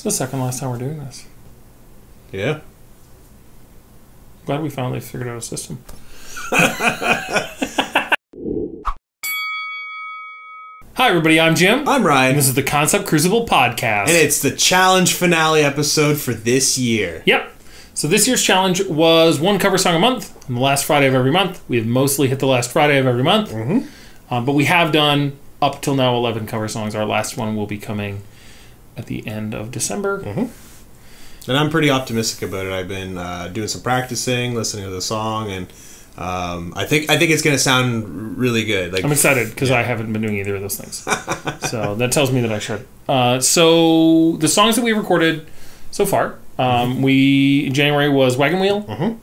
It's the second last time we're doing this. Yeah. Glad we finally figured out a system. Hi, everybody. I'm Jim. I'm Ryan. And this is the Concept Crucible podcast. And it's the challenge finale episode for this year. Yep. So this year's challenge was one cover song a month on the last Friday of every month. We have mostly hit the last Friday of every month, mm-hmm. um, but we have done up till now 11 cover songs. Our last one will be coming at the end of December. And I'm pretty optimistic about it. I've been uh, doing some practicing, listening to the song, and um, I think I think it's going to sound really good. Like I'm excited because I haven't been doing either of those things. so that tells me that I should. Uh, so the songs that we recorded so far, um, we January was Wagon Wheel Mhm.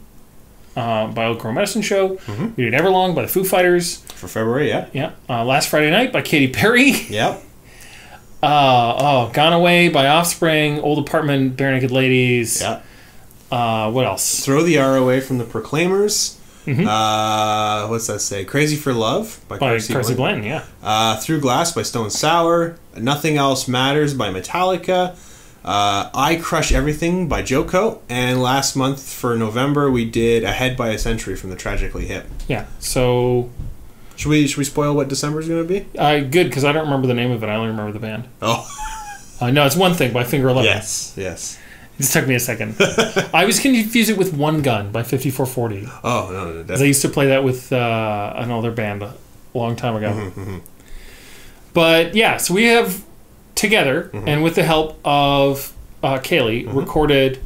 uh, by Old Crow Medicine Show. Mhm. We did Everlong by the Foo Fighters. for February, yeah, Yeah, uh, Last Friday Night by Katy Perry. yep, Uh, oh, Gone Away by Offspring. Old Apartment, Barenaked Ladies. yeah. Uh, what else? Throw the R away from the Proclaimers. Mhm. Uh, what's that say? Crazy for Love by, By Carsie Blanton. Blanton, yeah. Uh, Through Glass by Stone Sour. Nothing Else Matters by Metallica. Uh, I Crush Everything by Joko. And last month for November, we did Ahead by a Century from the Tragically Hip. Yeah. So Should we should we spoil what December's going to be? uh, good because I don't remember the name of it. I only remember the band. Oh, Uh, no, it's one thing by Finger Eleven. yes, yes. It just took me a second. I was confused it with One Gun by 5440. Oh no, no, I used to play that with uh, another band a long time ago. Mhm, But yeah, so we have together Mm-hmm. and with the help of uh, Kaylee recorded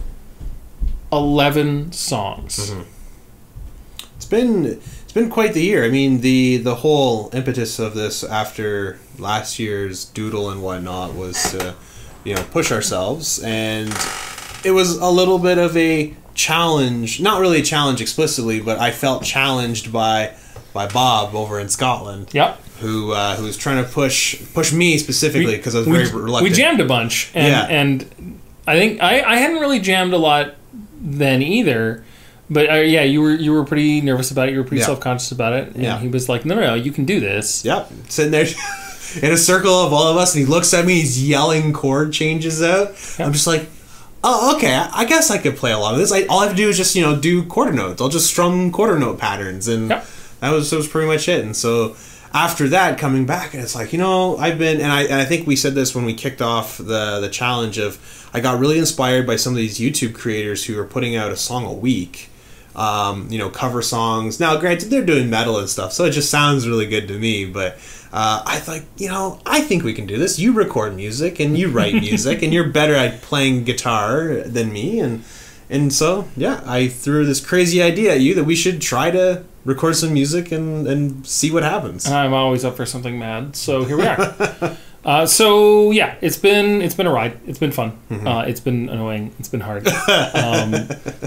11 songs. Mm-hmm. It's been it's been quite the year. I mean, the the whole impetus of this after last year's doodle and whatnot was to you know push ourselves, and it was a little bit of a challenge. Not really a challenge explicitly, but I felt challenged by by Bob over in Scotland, Yep. who uh, who was trying to push push me specifically because I was very we, reluctant. we jammed a bunch, and Yeah. and I think I, I hadn't really jammed a lot then either. But uh, yeah, you were you were pretty nervous about it. You were pretty Yeah. self conscious about it, and Yeah. he was like, "No, no, no, you can do this." Yep, sitting there in a circle of all of us, and he looks at me. He's yelling chord changes out. I'm just like, oh, okay. I I guess I could play along with this. I, all I have to do is just you know do quarter notes. I'll just strum quarter note patterns, and that was that was pretty much it. And so after that, coming back, and it's like you know I've been, and I and I think we said this when we kicked off the the challenge of I got really inspired by some of these YouTube creators who are putting out a song a week um, you know, cover songs. Now, granted, they're doing metal and stuff, so it just sounds really good to me. But uh, I thought, you know, I think we can do this. You record music and you write music, and you're better at playing guitar than me, and and so yeah, I threw this crazy idea at you that we should try to record some music and and see what happens. I'm always up for something mad, so here we are. uh, so yeah, it's been it's been a ride. It's been fun. Mm-hmm. Uh, it's been annoying. It's been hard. Um,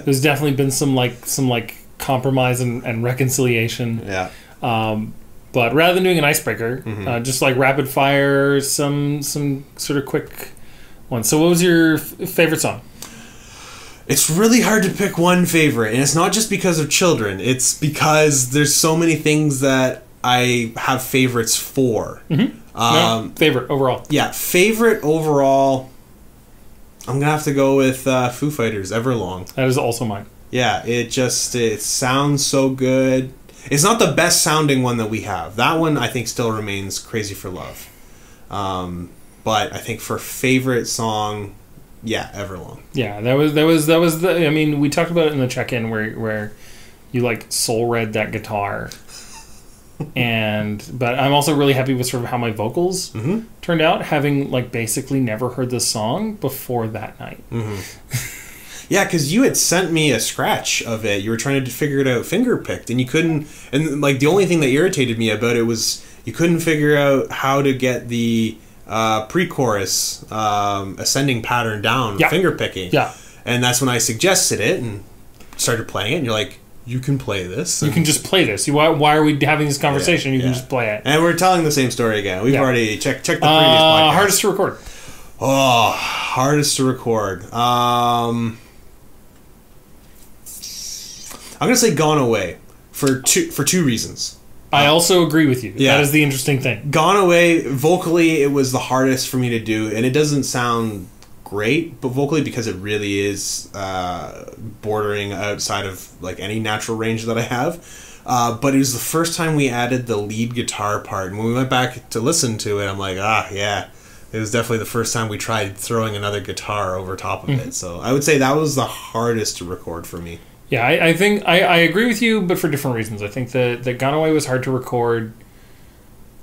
there's definitely been some like some like compromise and, and reconciliation. yeah. Um, but rather than doing an icebreaker, Mm-hmm. uh, just like rapid fire, some some sort of quick one. So, what was your f- favorite song? It's really hard to pick one favorite, and it's not just because of children. It's because there's so many things that I have favorites for. No, Um, favorite overall. yeah, favorite overall. I'm gonna have to go with uh, Foo Fighters Everlong. That is also mine. Yeah, it just it sounds so good. It's not the best sounding one that we have. That one I think still remains Crazy for Love. Um, but I think for favorite song, yeah, Everlong. Yeah, that was that was that was the. I mean, we talked about it in the check-in where where you like soul read that guitar, and but I'm also really happy with sort of how my vocals Mhm. turned out, having like basically never heard the song before that night. Yeah, because you had sent me a scratch of it. You were trying to figure it out finger picked, and you couldn't. And like the only thing that irritated me about it was you couldn't figure out how to get the uh, pre-chorus um, ascending pattern down Yeah. finger picking. Yeah, And that's when I suggested it and started playing it. And you're like, you can play this. you can just play this. Why, why are we having this conversation? you can yeah. just play it. And we're telling the same story again. We've Yeah. already checked checked the previous Uh, podcast. hardest to record. Oh, hardest to record. Um, I'm gonna say "Gone Away" for two for two reasons. I also agree with you. Yeah. That is the interesting thing. Gone Away vocally, it was the hardest for me to do, and it doesn't sound great, but vocally because it really is uh, bordering outside of like any natural range that I have. Uh, but it was the first time we added the lead guitar part, and when we went back to listen to it, I'm like, ah, yeah. It was definitely the first time we tried throwing another guitar over top of Mm-hmm. it. So I would say that was the hardest to record for me. Yeah, I, I think I, I agree with you, but for different reasons. I think that that Gone Away was hard to record,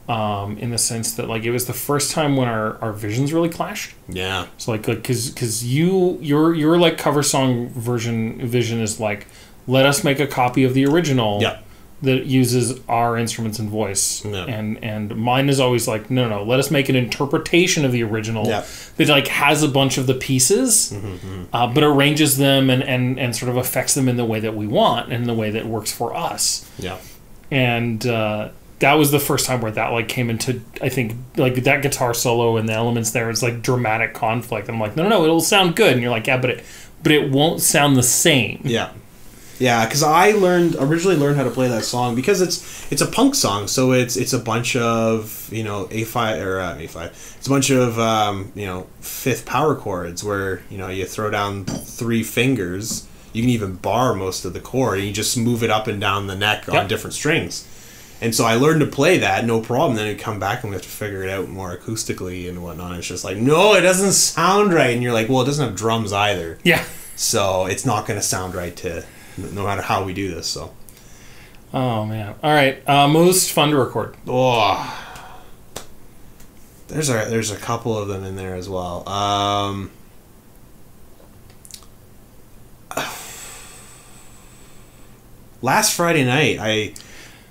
um, in the sense that like it was the first time when our, our visions really clashed. Yeah. So like like because because you your your like cover song version vision is like let us make a copy of the original. Yeah. That uses our instruments and voice, Yeah. and and mine is always like no no let us make an interpretation of the original Yeah. that like has a bunch of the pieces, uh, but arranges them and, and and sort of affects them in the way that we want and the way that works for us Yeah. and uh, that was the first time where that like came into I think like that guitar solo and the elements there is like dramatic conflict. I'm like, no, no, no, it'll sound good, and you're like, yeah, but it, but it won't sound the same. Yeah. Yeah, because I learned originally learned how to play that song because it's it's a punk song, so it's it's a bunch of you know A five or uh, A five. It's a bunch of um, you know fifth power chords where you know you throw down three fingers. You can even bar most of the chord, and you just move it up and down the neck on different strings. And so I learned to play that, no problem. Then we come back and we have to figure it out more acoustically and whatnot. It's just like, no, it doesn't sound right. And you're like, well, it doesn't have drums either. Yeah. So it's not going to sound right to no matter how we do this. So Oh man. All right. Uh, most fun to record. oh, there's a there's a couple of them in there as well. Um, last Friday night, I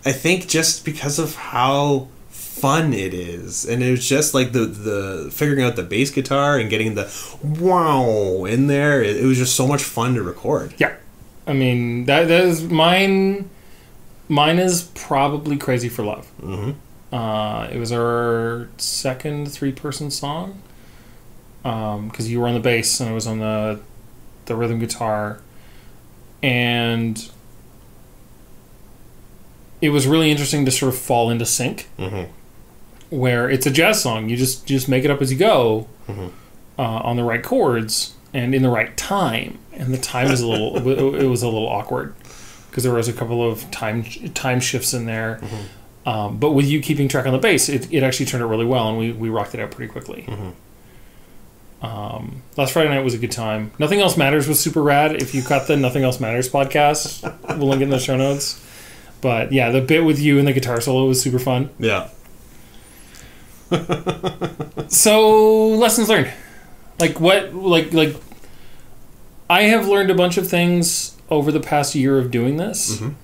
I think just because of how fun it is and it was just like the the figuring out the bass guitar and getting the wow in there it, it was just so much fun to record Yeah. I mean that that is mine. Mine is probably "Crazy for Love." mm-hmm. Uh, it was our second three-person song because you were on the bass and I was on the the rhythm guitar, and it was really interesting to sort of fall into sync. Mm-hmm. Where it's a jazz song, you just you just make it up as you go Mhm. uh, on the right chords and in the right time, and the time is a little it was a little awkward because there was a couple of time time shifts in there. Um, but with you keeping track on the bass, it, it actually turned out really well, and we, we rocked it out pretty quickly. Um, last Friday night was a good time. Nothing Else Matters was super rad. If you caught the Nothing Else Matters podcast, we'll link it in the show notes. But yeah, the bit with you and the guitar solo was super fun. yeah So lessons learned, like what, like like, I have learned a bunch of things over the past year of doing this. Mhm.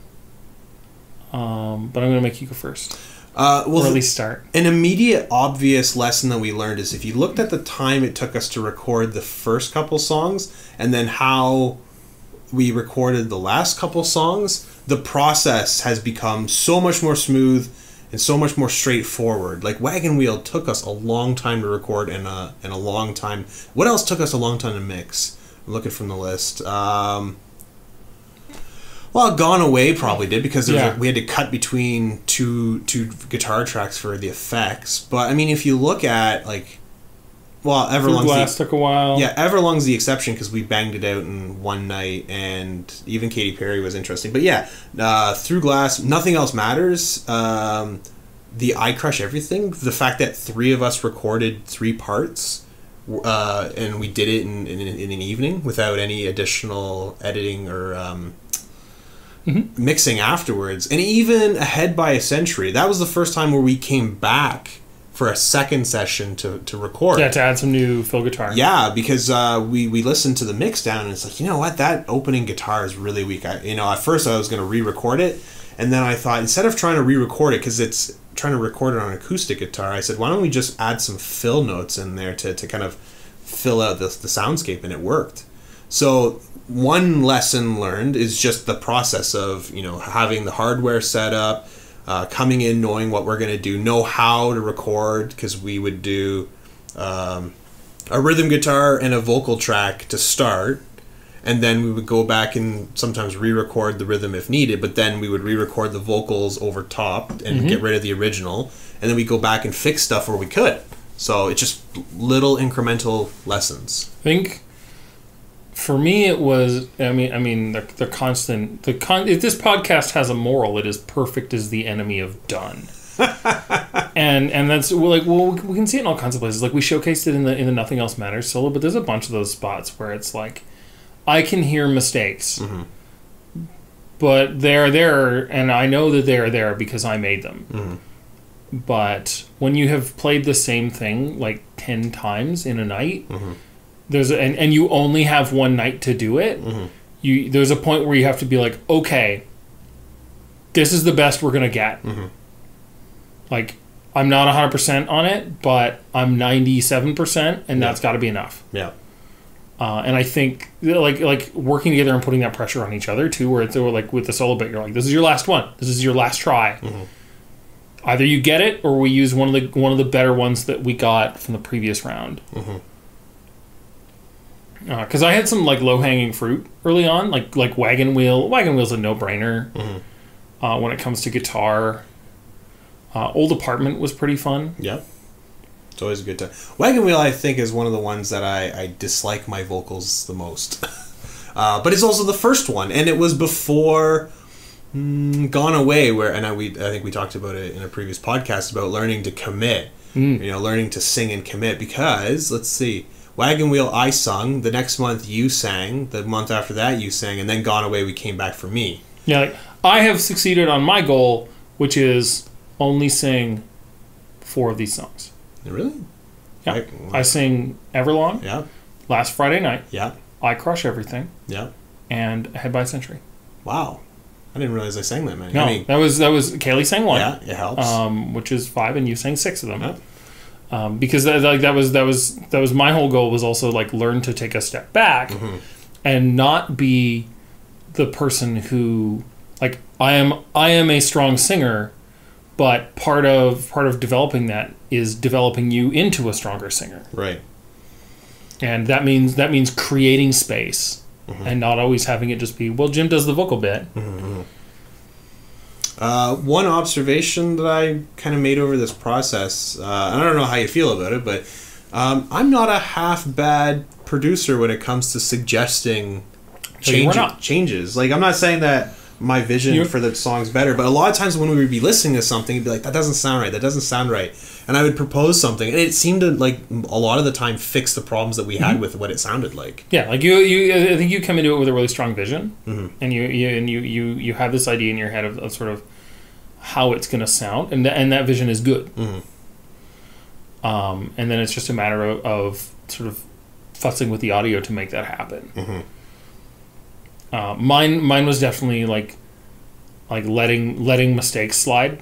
Um, but I'm going to make you go first, uh, well or at least start. An immediate obvious lesson that we learned is if you looked at the time it took us to record the first couple songs and then how we recorded the last couple songs, the process has become so much more smooth and so much more straightforward. Like Wagon Wheel took us a long time to record and a and a long time. What else took us a long time to mix? I'm looking from the list. Um, well, Gone Away probably did because was a- we had to cut between two two guitar tracks for the effects. But I mean, if you look at like, well, Through Everlong's Glass the, took a while. yeah, Everlong's the exception because we banged it out in one night, and even Katy Perry was interesting. But yeah, uh, Through Glass, nothing else matters. Um, the I Crush Everything, the fact that three of us recorded three parts. Uh, and we did it in, in, in an evening without any additional editing or um, Mhm. mixing afterwards. And even ahead by a century, that was the first time where we came back for a second session to, to record. Yeah, to add some new fill guitar. Yeah, because uh, we we listened to the mix down and it's like you know what that opening guitar is really weak. I, you know, at first I was going to re-record it, and then I thought instead of trying to re-record it because it's trying to record it on acoustic guitar, I said why don't we just add some fill notes in there to, to kind of fill out the the soundscape, and it worked. So one lesson learned is just the process of you know having the hardware set up, uh, coming in knowing what we're going to do, know how to record because we would do um, a rhythm guitar and a vocal track to start. And then we would go back and sometimes re-record the rhythm if needed but then we would re-record the vocals over top and get rid of the original. And then we go back and fix stuff where we could. So it's just little incremental lessons. I think for me it was I mean I mean the, the constant the con if this podcast has a moral it is perfect as the enemy of done. and and that's well, like well we can see it in all kinds of places. Like we showcased it in the in the nothing else matters solo but there's a bunch of those spots where it's like I can hear mistakes. Mm-hmm. But they're there and I know that they're there because I made them. Mm-hmm. But when you have played the same thing like 10 times in a night mm-hmm. There's a, and, and you only have one night to do it mm-hmm. you there's a point where you have to be like okay this is the best we're gonna get. Mm-hmm. Like i'm not 100% on it but i'm 97% and that's got to be enough. Yeah. uh, and i think like like working together and putting that pressure on each other too where it's or like with the solo bit you're like this is your last one. This is your last try. Mm-hmm. Either you get it or we use one of the one of the better ones that we got from the previous round because I had some like low hanging fruit early on, like like wagon wheel. Wagon wheel's a no brainer uh, when it comes to guitar. Uh, Old apartment was pretty fun. Yeah, It's always a good time. Wagon Wheel, I think, is one of the ones that I, I dislike my vocals the most. uh, but it's also the first one, and it was before mm, Gone Away, where and I, we I think we talked about it in a previous podcast about learning to commit. You know, learning to sing and commit because let's see, Wagon Wheel I sung. The next month you sang. The month after that you sang, and then Gone Away we came back for me. Yeah, like I have succeeded on my goal, which is only sing four of these songs. Really? Yeah, Right. I sing Everlong, Yeah. Last Friday Night, Yeah. I Crush Everything, Yeah. and Head by a Century. Wow. I didn't realize I sang that many. No, I mean, that was that was Kaylee sang one. yeah, it helps. um, which is five, and you sang six of them. Yeah. Um, because that, like that was that was that was my whole goal was also like learn to take a step back Mm-hmm. and not be the person who like I am I am a strong singer, but part of part of developing that is developing you into a stronger singer, right. and that means that means creating space. Mm-hmm. And not always having it just be well. Jim does the vocal bit. Uh, one observation that I kind of made over this process, uh, I don't know how you feel about it, but um, I'm not a half bad producer when it comes to suggesting change- changes. Like, I'm not saying that my vision You- for the song's better, but a lot of times when we would be listening to something, it'd be like, that doesn't sound right, that doesn't sound right. And I would propose something, and it seemed to, like, a lot of the time fix the problems that we Mm-hmm. had with what it sounded like. Yeah, like you, you. I think you come into it with a really strong vision, Mm-hmm. and you, you and you, you, you have this idea in your head of, of sort of how it's going to sound, and th- and that vision is good. Mm-hmm. Um, and then it's just a matter of, of sort of fussing with the audio to make that happen. Mm-hmm. Uh, mine, mine was definitely like, like letting letting mistakes slide.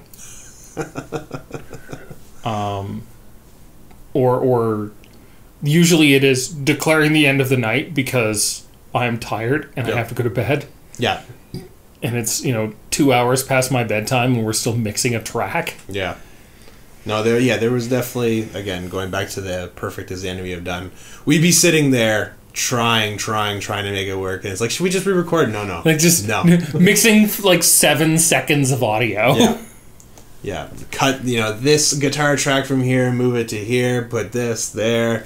um, or or usually it is declaring the end of the night because I'm tired and Yeah. I have to go to bed. Yeah. And it's you know two hours past my bedtime and we're still mixing a track. Yeah. No, there. Yeah, there was definitely again going back to the perfect as the enemy have done. We'd be sitting there trying, trying, trying to make it work, and it's like, should we just re-record? No, no, Like just no. mixing like seven seconds of audio. yeah, yeah. Cut. You know this guitar track from here, move it to here, put this there.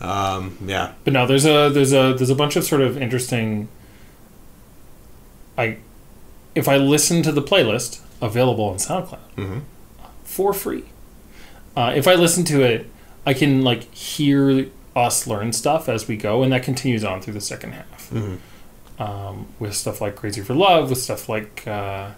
Um, yeah. But no, there's a there's a there's a bunch of sort of interesting. I, if I listen to the playlist available on SoundCloud Mhm. for free, uh, if I listen to it, I can like hear us learn stuff as we go, and that continues on through the second half. Mhm. Um, with stuff like Crazy for Love, with stuff like uh,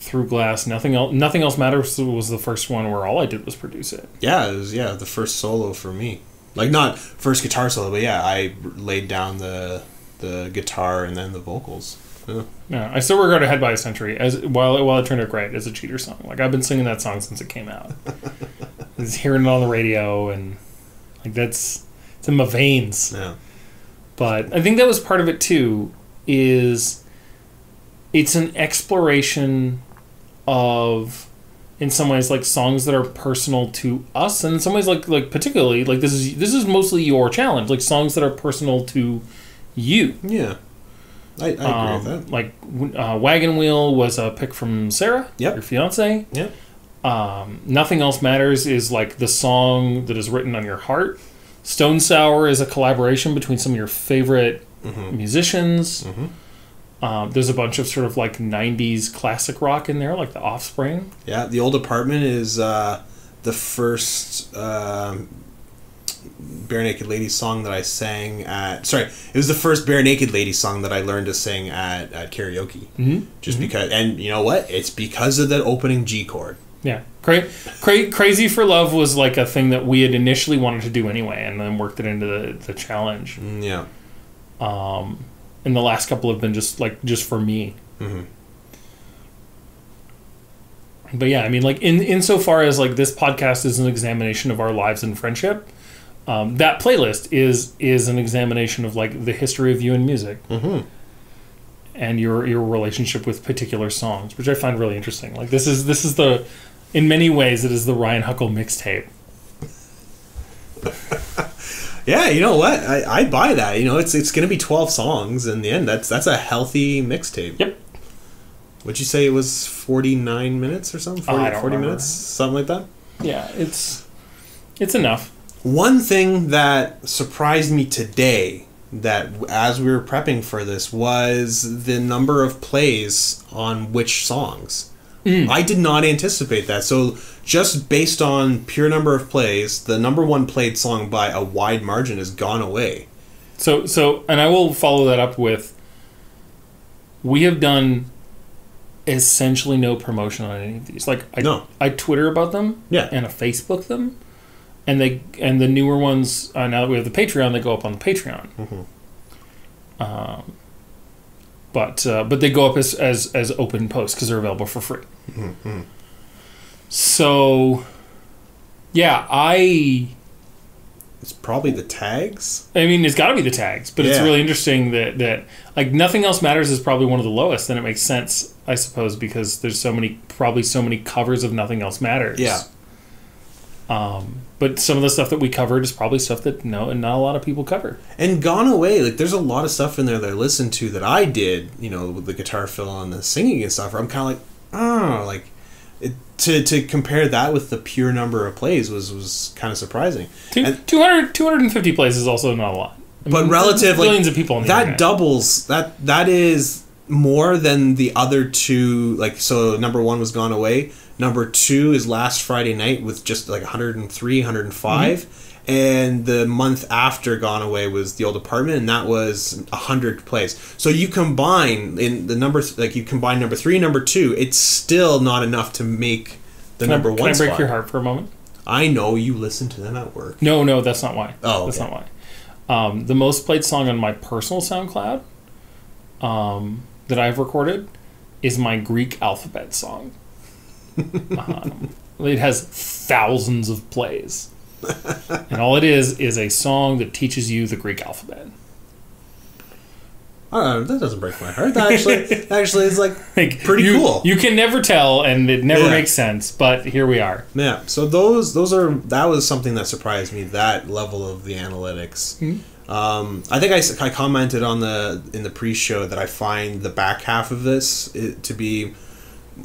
Through Glass, nothing else. Nothing else matters was the first one where all I did was produce it. Yeah, it was yeah the first solo for me. Like not first guitar solo, but yeah, I laid down the the guitar and then the vocals. Yeah. Yeah, I still regard "Ahead by a Century" as while while it turned out great as a cheater song. Like I've been singing that song since it came out. Just hearing it on the radio and like that's it's in my veins. Yeah. But I think that was part of it too. Is it's an exploration of, in some ways, like songs that are personal to us, and in some ways, like like particularly like this is this is mostly your challenge, like songs that are personal to you. Yeah. I, I agree Um, with that. Like uh, Wagon Wheel was a pick from Sarah, Yep. your fiance. Yep. Um, Nothing else matters is like the song that is written on your heart. Stone Sour is a collaboration between some of your favorite musicians. Um, there's a bunch of sort of like '90s classic rock in there, like The Offspring. Yeah, the old apartment is uh, the first um, bare naked lady song that I sang at. Sorry, it was the first bare naked lady song that I learned to sing at, at karaoke. Mm-hmm. Just because, and you know what? It's because of the opening G chord. Yeah, Cra- Cra- Crazy for Love was like a thing that we had initially wanted to do anyway, and then worked it into the, the challenge. Mm, Yeah. And the last couple have been just like just for me. Mhm. But yeah, I mean, like in insofar as like this podcast is an examination of our lives and friendship, um, that playlist is is an examination of like the history of you and music. Mhm. and your your relationship with particular songs, which I find really interesting. Like this is this is the in many ways it is the Ryan Huckle mixtape. Yeah, you know what? I, I buy that. You know, it's it's gonna be twelve songs in the end. That's that's a healthy mixtape. Yep. Would you say it was forty nine minutes or something? 40, Oh, I don't 40 remember. minutes, something like that. Yeah, it's it's enough. One thing that surprised me today, that as we were prepping for this, was the number of plays on which songs. I did not anticipate that. So, just based on pure number of plays, the number one played song by a wide margin has gone away. So so and I will follow that up with we have done essentially no promotion on any of these. Like I No. I Twitter about them Yeah. and I Facebook them. And they and the newer ones uh, now that we have the Patreon, they go up on the Patreon. Um, but uh, but they go up as as, as open posts because they're available for free. So, yeah, I It's probably the tags. I mean it's got to be the tags, but it's really interesting that that like nothing else matters is probably one of the lowest. And it makes sense, I suppose, because there's so many probably so many covers of nothing else matters. Yeah. Um, but some of the stuff that we covered is probably stuff that no, and not a lot of people cover. And Gone Away, like there's a lot of stuff in there that I listened to that I did, you know, with the guitar fill and the singing and stuff. Where I'm kind of like, oh, like it, to to compare that with the pure number of plays was was kind of surprising. Two, And- 200, 250 plays is also not a lot. I but mean, relative, like, billions of people that internet. doubles that that is more than the other two. Like so, number one was Gone Away. Number two is Last Friday Night with just like 103, 105. Mm-hmm. And the month after Gone Away was the old apartment, and that was hundred plays. So you combine in the number, th- like you combine number three, number two. It's still not enough to make the Can I- number can one I break spot. your heart for a moment? I know you listen to them at work. No, no, that's not why. Oh, that's not why. Um, the most played song on my personal SoundCloud um, that I've recorded is my Greek alphabet song. Um, it has thousands of plays, and all it is is a song that teaches you the Greek alphabet. I don't know, that doesn't break my heart. That actually, actually, is like Like, Pretty you- cool. You can never tell, and it never Yeah. makes sense. But here we are. Yeah, so those those are that was something that surprised me. That level of the analytics. Um, I think I commented on the in the pre-show that I find the back half of this i to be.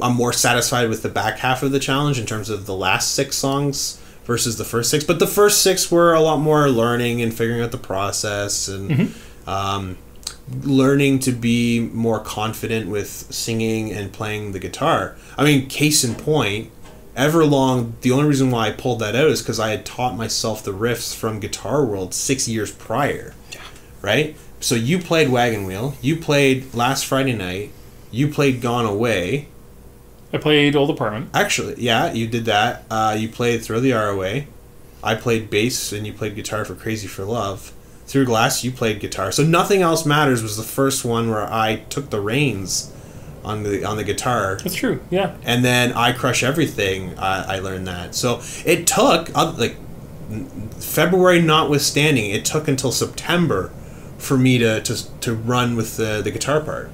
I'm more satisfied with the back half of the challenge in terms of the last six songs versus the first six. But the first six were a lot more learning and figuring out the process and um, learning to be more confident with singing and playing the guitar. I mean, case in point, Everlong, the only reason why I pulled that out is because I had taught myself the riffs from Guitar World six years prior. Right? So you played Wagon Wheel, you played Last Friday Night, you played Gone Away. I played Old Apartment. Actually, yeah, you did that. Uh, you played Throw the R Away. I played bass and you played guitar for Crazy for Love. Through Glass, you played guitar. So Nothing Else Matters was the first one where I took the reins on the on the guitar That's true. Yeah. and then I Crush Everything. I, I learned that. So it took uh, like February, notwithstanding, it took until September for me to to, to run with the, the guitar part.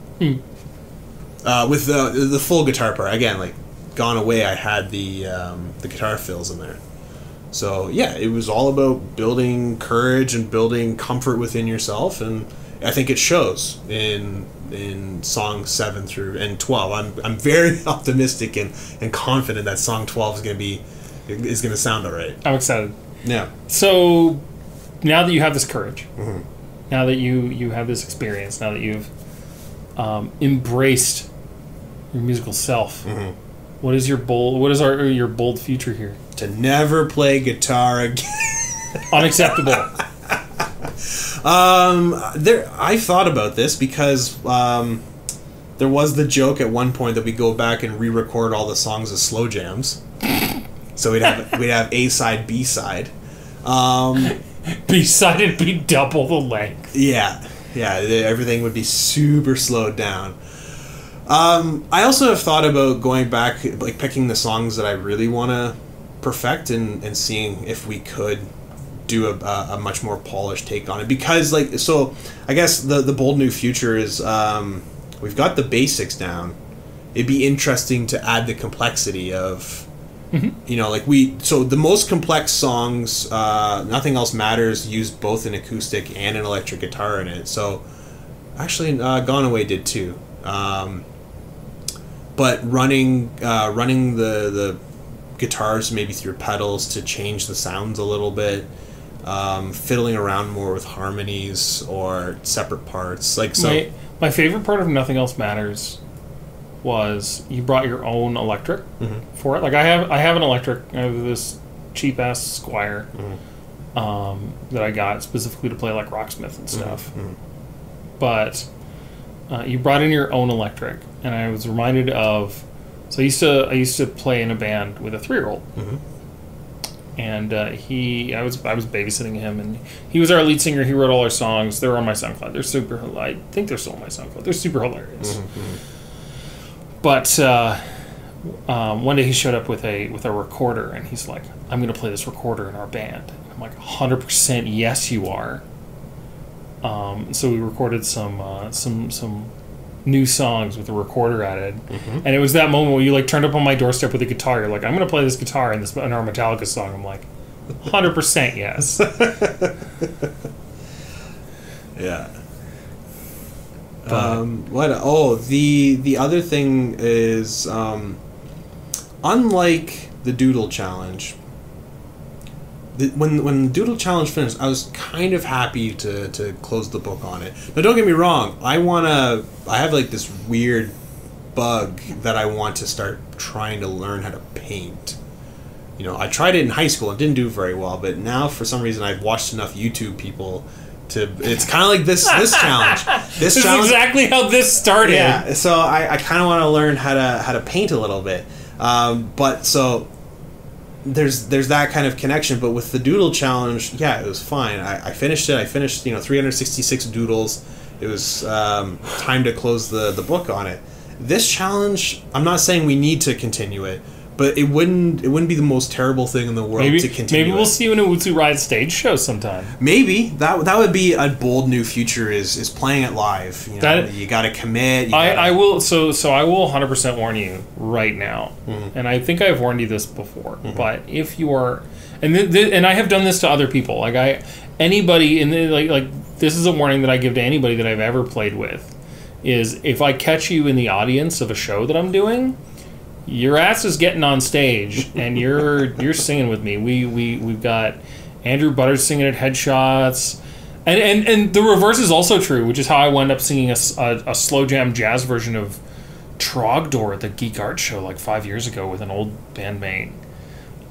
Uh, with the the full guitar part again, like Gone Away, I had the um, the guitar fills in there. So yeah, it was all about building courage and building comfort within yourself, and I think it shows in in song seven through and twelve. I'm I'm very optimistic and, and confident that song twelve is gonna be is gonna sound alright. I'm excited. Yeah. So now that you have this courage, Mm-hmm. now that you you have this experience, now that you've um, embraced your musical self, Mm-hmm. what is your bold? What is our your bold future here? To never play guitar again. Unacceptable. Um, there, I thought about this because um, there was the joke at one point that we go back and re-record all the songs as slow jams. So we'd have we'd have A side, B side. Um, B side would be double the length. yeah, yeah, everything would be super slowed down. Um, I also have thought about going back, like picking the songs that I really want to perfect and, and seeing if we could do a, a, much more polished take on it. Because, like, so I guess the the bold new future is um, we've got the basics down. It'd be interesting to add the complexity of, you know, like we. So the most complex songs, uh, nothing else matters, used both an acoustic and an electric guitar in it. So actually, uh, Gone Away did too. Um, but running uh, running the the guitars maybe through pedals to change the sounds a little bit um, fiddling around more with harmonies or separate parts like so my, my favorite part of Nothing Else Matters was you brought your own electric Mm-hmm. for it. Like I have I have an electric. I have this cheap ass Squier Mm-hmm. um, that I got specifically to play like Rocksmith and stuff. Mm-hmm. But uh, you brought in your own electric, and I was reminded of. So I used to I used to play in a band with a three year old. Mhm. And uh, he, I was, I was babysitting him, and he was our lead singer. He wrote all our songs. They're on my SoundCloud. They're super. I think they're still on my SoundCloud. They're super hilarious. But uh, um, one day he showed up with a with a recorder, and he's like, "I'm going to play this recorder in our band." I'm like, "100 percent, yes, you are." Um, so we recorded some uh, some some new songs with a recorder added, and it was that moment where you like turned up on my doorstep with a guitar. You're like, "I'm going to play this guitar in this in our Metallica song." I'm like, "100 percent, yes." yeah But- um, what oh the the other thing is um, unlike the doodle challenge the, when when doodle challenge finished i was kind of happy to, to close the book on it. Now don't get me wrong i want to i have like this weird bug that i want to start trying to learn how to paint. You know i tried it in high school and didn't do very well but now for some reason i've watched enough youtube people to it's kind of like this this challenge. This This is exactly how this started. yeah, so I, I kind of want to learn how to how to paint a little bit, um, but so there's there's that kind of connection. But with the doodle challenge, yeah, it was fine. I, I finished it. I finished you know 366 doodles. It was um, time to close the the book on it. This challenge, I'm not saying we need to continue it, but it wouldn't it wouldn't be the most terrible thing in the world Maybe to continue. maybe we'll it. see you in a Woot Suit Riot stage show sometime. Maybe that that would be a bold new future. Is is playing it live. You know, That- you got to commit. I, gotta- I will so so I will 100% warn you right now, Mm-hmm. and I think I've warned you this before. But if you are, and th- th- and I have done this to other people, like I anybody in the, like like this is a warning that I give to anybody that I've ever played with, is if I catch you in the audience of a show that I'm doing, your ass is getting on stage and you're you're singing with me. We we we've got Andrew Butters singing at Headshots. And, and, and the reverse is also true, which is how I wound up singing a a slow jam jazz version of Trogdor at the Geek Art Show like five years ago with an old bandmate.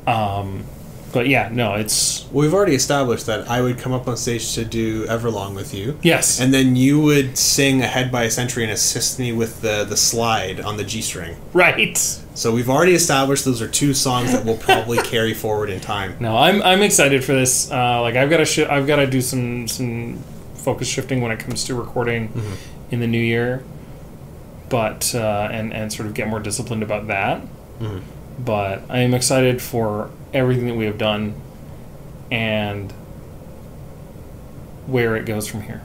Um, but yeah, no, it's We've already established that I would come up on stage to do Everlong with you. yes, And then you would sing Ahead by a Century and assist me with the, the slide on the G string. right. So we've already established those are two songs that will probably carry forward in time. No, I'm I'm excited for this. Uh, like I've got to sh- I've got to do some some focus shifting when it comes to recording in the new year, but uh, and and sort of get more disciplined about that. But I am excited for everything that we have done, and where it goes from here.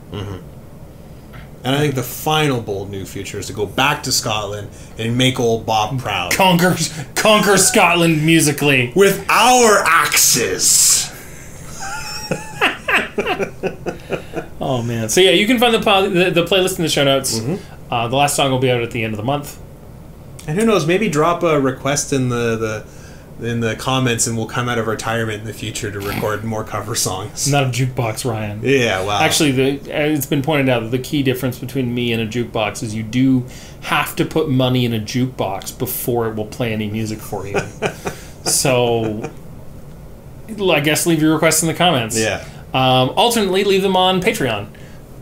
And I think the final bold new future is to go back to Scotland and make old Bob proud. Conquer, conquer Scotland musically. With our axes! Oh man! So yeah, you can find the po- the, the playlist in the show notes. Uh, the last song will be out at the end of the month. And who knows, maybe drop a request in the, the in the comments and we'll come out of retirement in the future to record more cover songs. Not a jukebox, Ryan. Yeah, wow. Actually, the, it's been pointed out that the key difference between me and a jukebox is you do have to put money in a jukebox before it will play any music for you. so, I guess leave your requests in the comments. Yeah. Um, alternately, leave them on Patreon.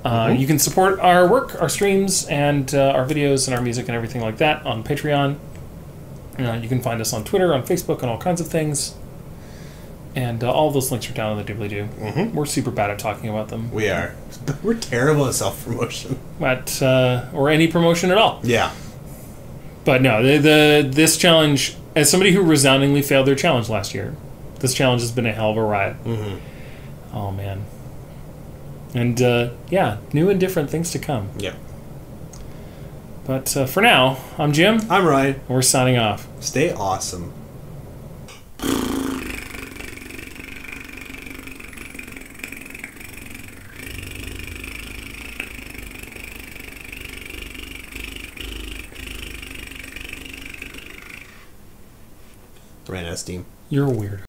Uh, You can support our work, our streams, and uh, our videos and our music and everything like that on Patreon. Uh, you can find us on Twitter, on Facebook, and all kinds of things. And uh, all those links are down in the doobly doo. Mhm. We're super bad at talking about them, We are. We're terrible at self promotion. at uh, or any promotion at all. Yeah. But no, the, the this challenge, as somebody who resoundingly failed their challenge last year, this challenge has been a hell of a ride. hmm Oh man. And uh, yeah, new and different things to come. Yeah. But uh, for now, I'm Jim, I'm Ryan. And we're signing off. Stay awesome. Ran out of steam. You're a weirdo.